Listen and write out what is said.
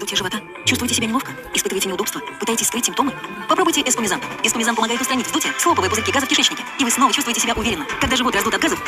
Вздутие живота? Чувствуете себя неловко? Испытываете неудобства? Пытаетесь скрыть симптомы? Попробуйте эспумизан. Эспумизан помогает устранить вздутие, слоповые пузырьки газа в кишечнике. И вы снова чувствуете себя уверенно. Когда живот раздут от газов.